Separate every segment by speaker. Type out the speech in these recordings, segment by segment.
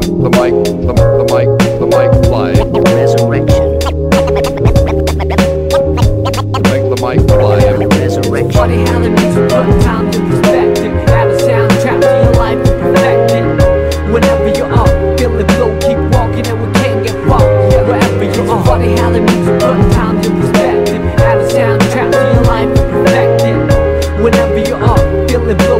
Speaker 1: the mic, the, the mic, the mic fly.
Speaker 2: Resurrection.
Speaker 1: Make the mic fly.
Speaker 2: Resurrection.
Speaker 3: Funny how the beats put time to perspective. Add a sound trap to your life to perfect it. Whenever you're up, feel the flow, keep walking and we can't get fucked. Wherever you're up. Funny how the beats put time to perspective. Add a sound trap to your life to perfect it. Whenever you're up, feel the flow.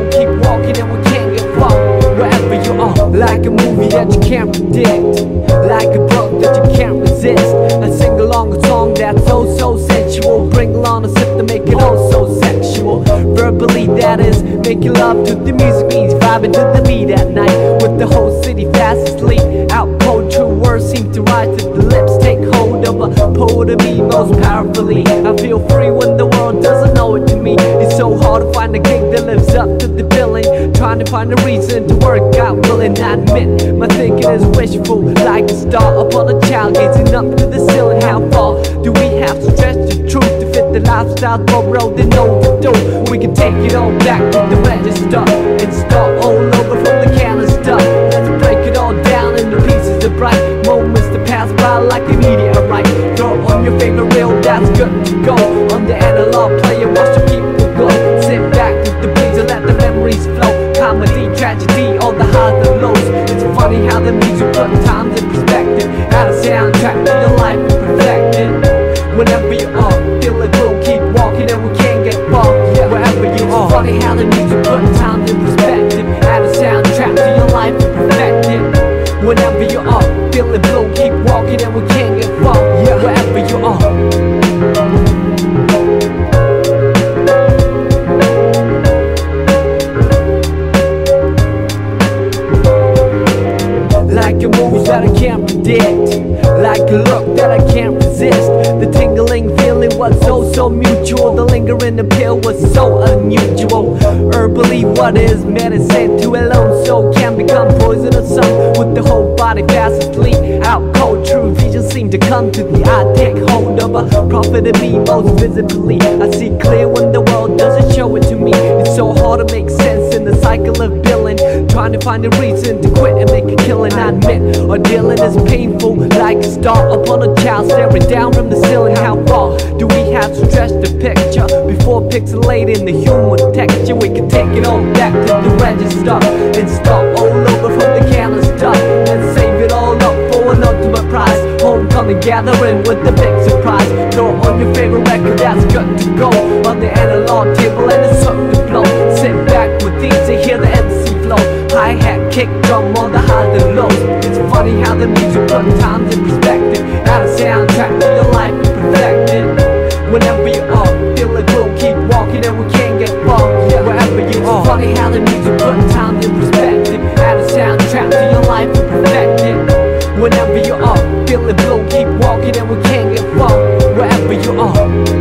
Speaker 3: A movie that you can't predict. Like a book that you can't resist. And sing along a song that's so so sensual. Bring along a sip to make it oh so sexual. Verbally, that is making love to the music means vibing to the beat at night. With the whole city fast asleep. Out cold, true words seem to rise to the lips. Take hold of a poet of me most powerfully. I feel free when the world doesn't know it to me. It's so hard to find a gig that lives up to the billing. Find a reason to work out, willing I admit my thinking is wishful, like a star upon a child gazing up to the ceiling. How far do we have to stretch the truth to fit the lifestyle for road and overdue? We can take it all back to the register and start all over from the canister. Let's break it all down into pieces of bright moments that pass by like a meteorite. Throw on your favorite reel, that's good to go. All the highs and lows. It's funny how the music put times in perspective. Add a soundtrack to your life and perfect it. Whenever you are feeling blue, keep walking and we can't get far. yeah. Wherever you are. It's funny how the music put times in perspective. Add a soundtrack to your life and perfect it. Whenever you are feeling blue, keep walking and we that I can't predict. Like a look that I can't resist. The tingling feeling was so, so mutual. The lingering appeal was so unusual. Herbally what is medicine to a lone soul Can become poisonous. Some With the whole body fast asleep Out. Cold true vision seem to come to the eye Take hold of a prophet of me most visibly. I see clear when the world doesn't show it to me. It's so hard to make sense Trying to find a reason to quit and make a killing. I admit our dealing is painful Like a star upon a child staring down from the ceiling. How far do we have to stretch the picture Before pixelating the human texture? We can take it all back to the register And start all over from the canister And save it all up for an ultimate prize. Homecoming gathering with the big surprise. Throw on your favorite record that's good to go. On the analog table and it's something to blow. Sit back with these to hear the kick drum on the highs and lows It's funny how the music put times in perspective. Out of soundtrack to your life is perfected. Whenever you are, up, feel it glow, keep walking and we can't get far. Yeah, Wherever you are, it's funny how the music put times in perspective. Out of soundtrack to your life is perfected. Whenever you are, up, feel it glow, keep walking and we can't get far. Wherever you are.